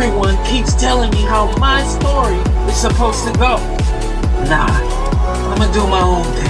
Everyone keeps telling me how my story is supposed to go. Nah, I'ma do my own thing.